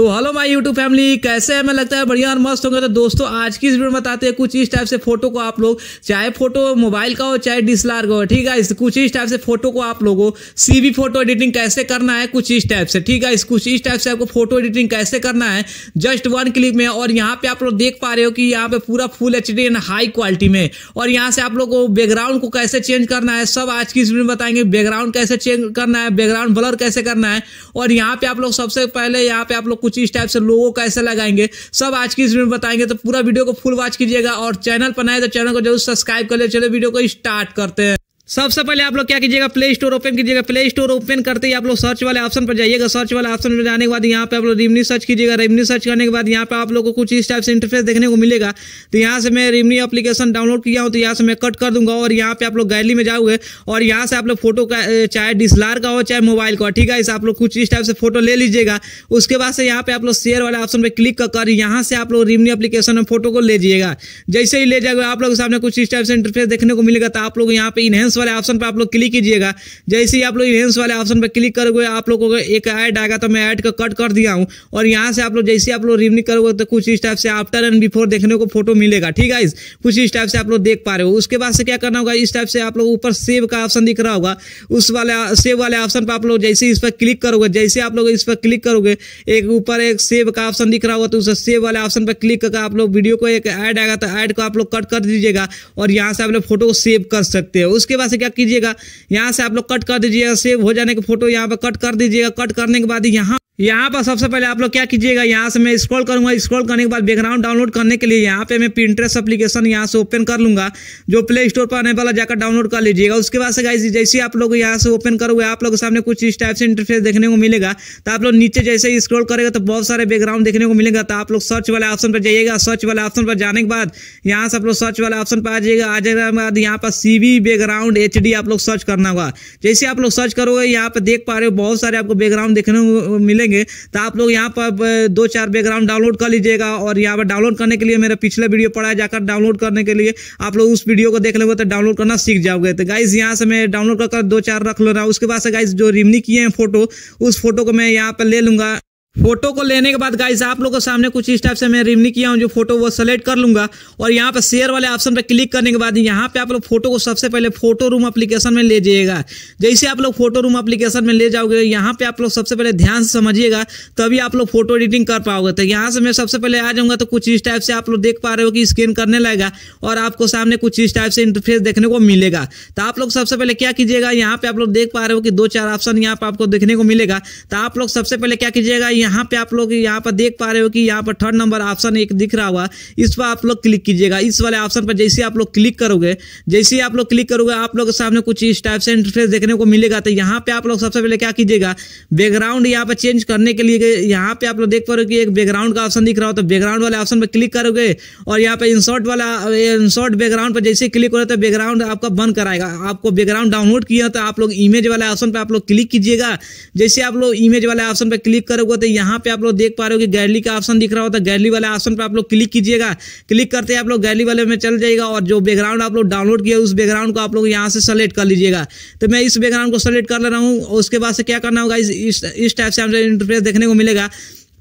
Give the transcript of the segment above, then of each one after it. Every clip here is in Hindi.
तो हेलो माय यूट्यूब फैमिली, कैसे है? मैं लगता है बढ़िया और मस्त होंगे। तो दोस्तों, आज की इस वीडियो में बताते हैं कुछ इस टाइप से फ़ोटो को आप लोग, चाहे फ़ोटो मोबाइल का हो, चाहे डिसलार का हो, ठीक है? इस कुछ इस टाइप से फ़ोटो को आप लोगों सीवी फ़ोटो एडिटिंग कैसे करना है, कुछ इस टाइप से, ठीक है? इस कुछ इस टाइप से आपको फ़ोटो एडिटिंग कैसे करना है जस्ट वन क्लिक में। और यहाँ पे आप लोग देख पा रहे हो कि यहाँ पे पूरा full H D and high quality में। और यहाँ से आप लोग को बैकग्राउंड को कैसे चेंज करना है, सब आज की इस वीडियो में बताएँगे। बैकग्राउंड कैसे चेंज करना है बैकग्राउंड ब्लर कैसे करना है। और यहाँ पे आप लोग सबसे पहले, यहाँ पे आप लोग कुछ इस टाइप से लोगो कैसे लगाएँगे। सब आज की इस वीडियो में बताएँगे तो पूरा वीडियो को फुल वॉच कीजिएगा और चैनल पर नए तो चैनल को ज़रूर सब्सक्राइब कर ले। चलो वीडियो को स्टार्ट करते हैं। सबसे पहले आप लोग क्या कीजिएगा प्ले स्टोर ओपन कीजिएगा। प्ले स्टोर ओपन करते ही आप लोग सर्च वाले ऑप्शन पर जाइएगा। सर्च वाले ऑप्शन पर जाने के बाद यहाँ पे आप लोग रिमनी सर्च कीजिएगा। रिमनी सर्च करने के बाद यहाँ पे आप लोग को कुछ इस टाइप से इंटरफेस देखने को मिलेगा। तो यहाँ से मैं रिमनी एप्लीकेशन डाउनलोड किया हूँ तो यहाँ से मैं कट कर दूँगा और यहाँ पे आप लोग गैलरी में जाओगे और यहाँ से आप लोग फ़ोटो का चाहे डिसलार का हो, चाहे मोबाइल का ठीक है? इसे आप लोग कुछ इस टाइप से फ़ोटो ले लीजिएगा। उसके बाद से यहाँ पे आप लोग शेयर वाले ऑप्शन पर क्लिक कर यहाँ से आप लोग रिमनी एप्लीकेशन में फ़ोटो को ले जाइएगा। जैसे ही ले जाएगा, आप लोग सामने कुछ इस टाइप से इंटरफेस देखने को मिलेगा तो आप लोग यहाँ पे इनहेंस वाले ऑप्शन पर आप लोग क्लिक कीजिएगा जैसे ही आप लोग इनहेंस वाले ऑप्शन पर क्लिक करोगे आप लोगों को एक ऐड आएगा तो मैं ऐड का कट कर दिया हूँ और यहाँ से आप लोग जैसे आप लोग रिमनी करोगे तो कुछ इस टाइप से आफ्टर एंड बिफोर देखने को फ़ोटो मिलेगा ठीक है कुछ इस टाइप से आप लोग देख पा रहे हो उसके बाद से क्या करना होगा इस टाइप से आप लोग ऊपर सेव का ऑप्शन दिख रहा होगा उस वाले सेव वाले ऑप्शन पर आप लोग जैसे इस पर क्लिक करोगे जैसे आप लोग इस पर क्लिक करोगे एक ऊपर एक सेव का ऑप्शन दिख रहा होगा तो उस सेव वाले ऑप्शन पर क्लिक करके आप लोग वीडियो को एक ऐड आएगा तो ऐड को आप लोग कट कर दीजिएगा और यहाँ से आप लोग फ़ोटो को सेव कर सकते हो उसके बाद से क्या कीजिएगा? यहाँ से आप लोग कट कर दीजिएगा सेव हो जाने के फ़ोटो यहाँ पर कट कर दीजिएगा। कट करने के बाद यहाँ यहाँ पर सबसे पहले आप लोग क्या कीजिएगा, यहाँ से मैं स्क्रॉल करूँगा स्क्रॉल करने के बाद बैकग्राउंड डाउनलोड करने के लिए यहाँ पे मैं प्रिंट्रेस एप्लीकेशन यहाँ से ओपन कर लूँगा, जो प्ले स्टोर पर आने वाला जाकर डाउनलोड कर लीजिएगा। उसके बाद से गाइस जैसे आप लोग यहाँ से ओपन करोगे, आप लोग के सामने कुछ इस टाइप से इंटरफेस देखने को मिलेगा तो आप लोग नीचे जैसे ही स्क्रॉल करेगा तो बहुत सारे बैकग्राउंड देखने को मिलेगा। तो आप लोग सर्च वाले ऑप्शन पर जाइएगा। सर्च वाले ऑप्शन पर जाने के बाद यहाँ से आप लोग सर्च वाले ऑप्शन पर आ जाइएगा। आ जाने के बाद यहाँ पर सीवी बैकग्राउंड एचडी आप लोग सर्च करना होगा। जैसे आप लोग सर्च करोगे, यहाँ पर देख पा रहे हो, बहुत सारे आपको बैकग्राउंड देखने को मिलेंगे। तो आप लोग यहाँ पर दो चार बैकग्राउंड डाउनलोड कर लीजिएगा और यहाँ पर डाउनलोड करने के लिए मेरा पिछला वीडियो पड़ा है जाकर डाउनलोड करने के लिए आप लोग उस वीडियो को देख लेंगे तो डाउनलोड करना सीख जाओगे। तो गाइज़ यहाँ से मैं डाउनलोड कर दो चार रख ले रहा हूँ। उसके बाद से गाइज़ जो रिमनी किए हैं फ़ोटो उस फ़ोटो को मैं यहाँ पर ले लूँगा। फ़ोटो को लेने के बाद गाइस आप लोगों के सामने कुछ इस टाइप से मैं रिमनी किया हूँ, जो फ़ोटो वो सेलेक्ट कर लूँगा। और यहाँ पे शेयर वाले ऑप्शन पे क्लिक करने के बाद, यहाँ पे आप लोग फ़ोटो को सबसे पहले फ़ोटो रूम एप्लीकेशन में ले जाइएगा। जैसे आप लोग फ़ोटो रूम एप्लीकेशन में ले जाओगे, यहाँ पे आप लोग सबसे पहले ध्यान से समझिएगा, तभी आप लोग फ़ोटो एडिटिंग कर पाओगे। तो यहाँ से मैं सबसे पहले आ जाऊँगा तो कुछ इस टाइप से आप लोग देख पा रहे हो कि स्कैन करने लगेगा और आपको सामने कुछ इस टाइप से इंटरफेस देखने को मिलेगा। तो आप लोग सबसे पहले क्या कीजिएगा, यहाँ पे आप लोग देख पा रहे हो कि दो चार ऑप्शन यहाँ पे आपको देखने को मिलेगा। तो आप लोग सबसे पहले क्या कीजिएगा यहाँ पे आप लोग यहाँ पर देख पा रहे हो कि यहाँ पर थर्ड नंबर ऑप्शन एक दिख रहा हुआ। इस पर आप लोग क्लिक कीजिएगा। इस वाले ऑप्शन पर जैसे आप लोग क्लिक करोगे, जैसे ही आप लोग क्लिक करोगे, आप लोग के सामने कुछ इस टाइप से इंटरफेस देखने को मिलेगा। तो यहाँ पे आप लोग सबसे पहले क्या कीजिएगा बैकग्राउंड यहाँ पर चेंज करने के लिए यहाँ पे आप लोग देख पा रहे हो कि एक बैकग्राउंड का ऑप्शन दिख रहा हो। तो बैकग्राउंड वाले ऑप्शन पर क्लिक करोगे और यहाँ पे इंसर्ट वाला इंसर्ट बैकग्राउंड पर जैसे क्लिक करो तो बैकग्राउंड आपका बंद कराएगा। आपको बैकग्राउंड डाउनलोड किया तो आप लोग इमेज वाले ऑप्शन पर आप लोग क्लिक कीजिएगा। जैसे आप लोग इमेज वाले ऑप्शन पर क्लिक करोगे तो यहाँ पे आप लोग देख पा रहे हो कि गैली का ऑप्शन दिख रहा होता है। गैली वाले ऑप्शन पर आप लोग क्लिक कीजिएगा। क्लिक करते आप लोग गैलरी वाले में चल जाएगा और जो बैकग्राउंड आप लोग डाउनलोड किया उस बैकग्राउंड को आप लोग यहाँ से सेलेक्ट कर लीजिएगा। तो मैं इस बैकग्राउंड को सेलेक्ट कर ले रहा हूँ, उसके बाद से क्या करना होगा? इस टाइप से हमें इंटरफेस देखने को मिलेगा।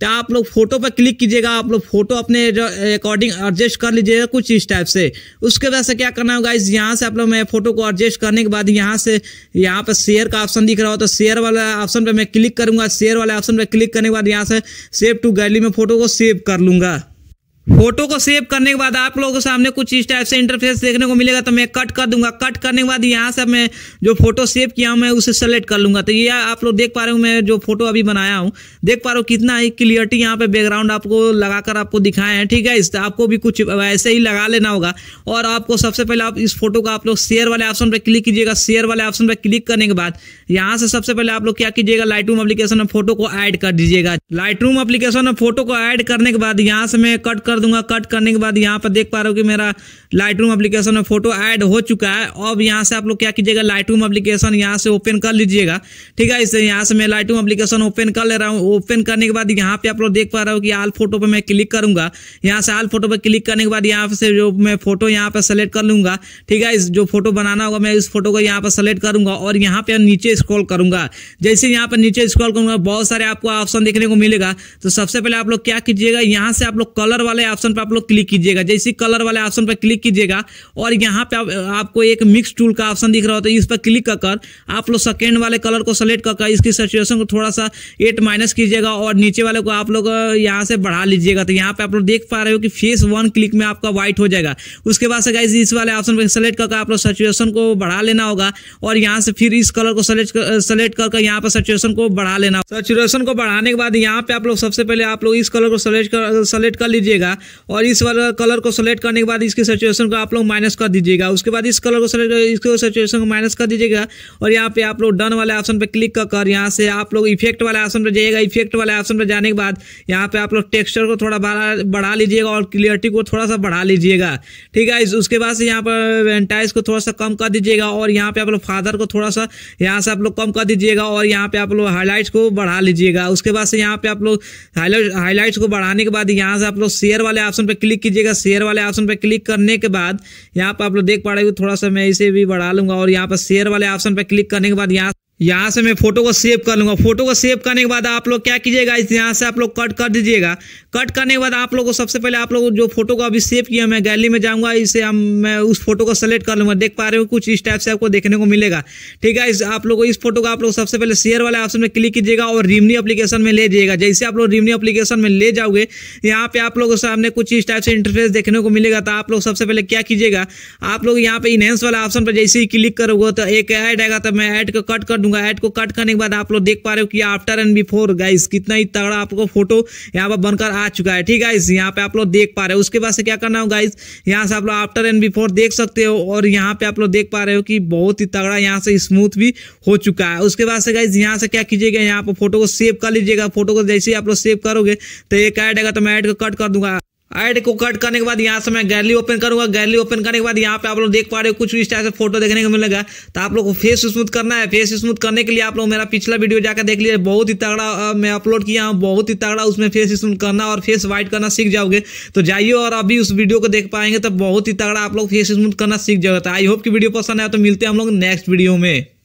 तो आप लोग फ़ोटो पर क्लिक कीजिएगा, आप लोग फ़ोटो अपने अकॉर्डिंग एडजस्ट कर लीजिएगा कुछ इस टाइप से। उसके बाद से क्या करना होगा, इस यहाँ से आप लोग मैं फ़ोटो को एडजस्ट करने के बाद यहाँ से, यहाँ पर शेयर का ऑप्शन दिख रहा हो तो शेयर वाला ऑप्शन पर मैं क्लिक करूँगा। शेयर वाले ऑप्शन पर क्लिक करने के बाद यहाँ से सेव टू गैलरी में फ़ोटो को सेव कर लूँगा। फ़ोटो को सेव करने के बाद आप लोगों के सामने कुछ इस टाइप से इंटरफेस देखने को मिलेगा तो मैं कट कर दूँगा। कट करने के बाद यहाँ से मैं जो फ़ोटो सेव किया हूँ, मैं उसे सेलेक्ट कर लूँगा। तो ये आप लोग देख पा रहे हो, मैं जो फ़ोटो अभी बनाया हूँ, देख पा रहे हो कितना ही क्लियरिटी यहाँ पे बैकग्राउंड आपको लगाकर आपको दिखाए हैं, ठीक है? इस आपको भी कुछ ऐसे ही लगा लेना होगा। और आपको सबसे पहले आप इस फ़ोटो का आप लोग शेयर वाले ऑप्शन पर क्लिक कीजिएगा। शेयर वाले ऑप्शन पर क्लिक करने के बाद यहाँ से सबसे पहले आप लोग क्या कीजिएगा लाइट एप्लीकेशन में फ़ोटो को ऐड कर दीजिएगा। लाइट एप्लीकेशन में फ़ोटो को ऐड करने के बाद यहाँ से मैं कट कर कर दूँगा कट करने के बाद यहाँ पर देख पा रहे हो कि मेरा लाइट रूम एप्लीकेशन में फ़ोटो ऐड हो चुका है। अब यहाँ से आप लोग क्या कीजिएगा लाइट रूम एप्लीकेशन यहाँ से ओपन कर लीजिएगा। ठीक है इससे यहाँ से मैं लाइट रूम एप्लीकेशन ओपन कर ले रहा हूँ। ओपन करने के बाद यहाँ पे आप लोग देख पा रहे हो कि आल फ़ोटो पे मैं क्लिक करूँगा। यहाँ से आल फ़ोटो पे क्लिक करने के बाद यहाँ से जो मैं फ़ोटो यहाँ पे सेलेक्ट कर लूँगा। ठीक है, इस जो फ़ोटो बनाना होगा, मैं इस फ़ोटो को यहाँ पर सेलेक्ट करूँगा और यहाँ पे नीचे स्क्रॉल करूँगा। जैसे यहाँ पर नीचे स्क्रॉल करूँगा, बहुत सारे आपको ऑप्शन देखने को मिलेगा। तो सबसे पहले आप लोग क्या कीजिएगा, यहाँ से आप लोग कलर वाले ऑप्शन पर आप लोग क्लिक कीजिएगा। जैसे कलर वाले ऑप्शन पर क्लिक कीजिएगा और यहाँ पे आप, आपको एक मिक्स टूल का ऑप्शन दिख रहा होता है इस पर क्लिक कर आप लोग सेकेंड वाले कलर को सेलेक्ट कर इसकी सिचुएशन को थोड़ा सा एट माइनस कीजिएगा और नीचे वाले को आप लोग यहाँ से बढ़ा लीजिएगा। तो यहाँ पे आप लोग देख पा रहे हो कि फेस वन क्लिक में आपका व्हाइट हो जाएगा। उसके बाद से गाइज़ इस वाले ऑप्शन पर सेलेक्ट करके आप लोग सिचुएशन को बढ़ा लेना होगा और यहाँ से फिर इस कलर को सेलेक्ट सेलेक्ट करके यहाँ पर सिचुएशन को बढ़ा लेना सिचुएशन को बढ़ाने के बाद यहाँ पे आप लोग सबसे पहले आप लोग इस कलर को सेलेक्ट कर सेलेक्ट कर लीजिएगा। और इस वाले कलर को सेलेक्ट करने के बाद इसकी सिचुएशन को आप लोग माइनस कर दीजिएगा। उसके बाद इस कलर को सेलेक्ट इसको सिचुएशन को माइनस कर दीजिएगा और यहाँ पे आप लोग डन वाले ऑप्शन पे क्लिक कर यहाँ से आप लोग इफ़ेक्ट वाले ऑप्शन पे जाइएगा। इफ़ेक्ट वाले ऑप्शन पे जाने के बाद यहाँ पे आप लोग टेक्सचर को थोड़ा बढ़ा बढ़ा लीजिएगा और क्लियरिटी को थोड़ा सा बढ़ा लीजिएगा। ठीक है उसके बाद से यहाँ पर वेंटाइज को थोड़ा सा कम कर दीजिएगा और यहाँ पे आप लोग फादर को थोड़ा सा यहाँ से आप लोग कम कर दीजिएगा और यहाँ पे आप लोग हाईलाइट्स को बढ़ा लीजिएगा। उसके बाद से यहाँ पे आप लोग हाईलाइट्स को बढ़ाने के बाद यहाँ से आप लोग शेयर वाले ऑप्शन पर क्लिक कीजिएगा। शेयर वाले ऑप्शन पर क्लिक करने के बाद यहाँ पर आप लोग देख पा रहे हो, थोड़ा सा मैं इसे भी बढ़ा लूँगा और यहाँ पर शेयर वाले ऑप्शन पर क्लिक करने के बाद यहाँ यहाँ से मैं फ़ोटो को सेव कर लूँगा। फ़ोटो को सेव करने के बाद आप लोग क्या कीजिएगा? इस यहाँ से आप लोग कट कर दीजिएगा। कट करने के बाद आप लोग को सबसे पहले आप लोग जो फ़ोटो को अभी सेव किया मैं गैलरी में जाऊँगा, इसे हम मैं उस फ़ोटो को सेलेक्ट कर लूँगा। देख पा रहे हो कुछ इस टाइप से आपको देखने को मिलेगा। ठीक है, इस आप लोग इस फ़ोटो को आप लोग सबसे पहले शेयर वाले ऑप्शन में क्लिक कीजिएगा और रिमनी एप्लीकेशन में ले जाइएगा। जैसे आप लोग रिमनी एप्लीकेशन में ले जाओगे, यहाँ पे आप लोगों के सामने कुछ इस टाइप से इंटरफेस देखने को मिलेगा। तो आप लोग सबसे पहले क्या कीजिएगा? आप लोग यहाँ पे इनहेंस वाला ऑप्शन पर जैसे ही क्लिक करोगे तो एक ऐड आएगा तो मैं ऐड को कट कर दूँगा। ऐड को कट करने के बाद आप लोग देख पा रहे हो कि आफ्टर एंड बिफोर गाइस कितना ही तगड़ा आपको फ़ोटो यहाँ पर बनकर आ चुका है। ठीक है गाइस यहाँ पे आप लोग देख पा रहे हो। उसके बाद से क्या करना हो गाइस यहाँ से आप लोग आफ्टर एंड बिफोर देख सकते हो और यहाँ पे आप लोग देख पा रहे हो कि बहुत ही तगड़ा यहाँ से स्मूथ भी हो चुका है। उसके बाद से गाइस यहाँ से क्या कीजिएगा, यहाँ पर फ़ोटो को सेव कर लीजिएगा। फ़ोटो को जैसे ही आप लोग सेव करोगे तो एक ऐड आएगा तो मैं ऐड को कट कर दूँगा। ऐड को कट करने के बाद यहाँ से मैं गैलरी ओपन करूँगा। गैलरी ओपन करने के बाद यहाँ पे आप लोग देख पा रहे हो, कुछ इस टाइप से फ़ोटो देखने को मिलेगा। तो आप लोग को फेस स्मूथ करना है। फेस स्मूथ करने के लिए आप लोग मेरा पिछला वीडियो जाकर देख लीजिए। बहुत ही तगड़ा मैं अपलोड किया हूँ। बहुत ही तगड़ा उसमें फेस स्मूथ करना और फेस व्हाइट करना सीख जाओगे। तो जाइए और अभी उस वीडियो को देख पाएँगे तो बहुत ही तगड़ा आप लोग फेस स्मूथ करना सीख जाओगे। तो आई होप की वीडियो पसंद आया तो मिलते हैं हम लोग नेक्स्ट वीडियो में।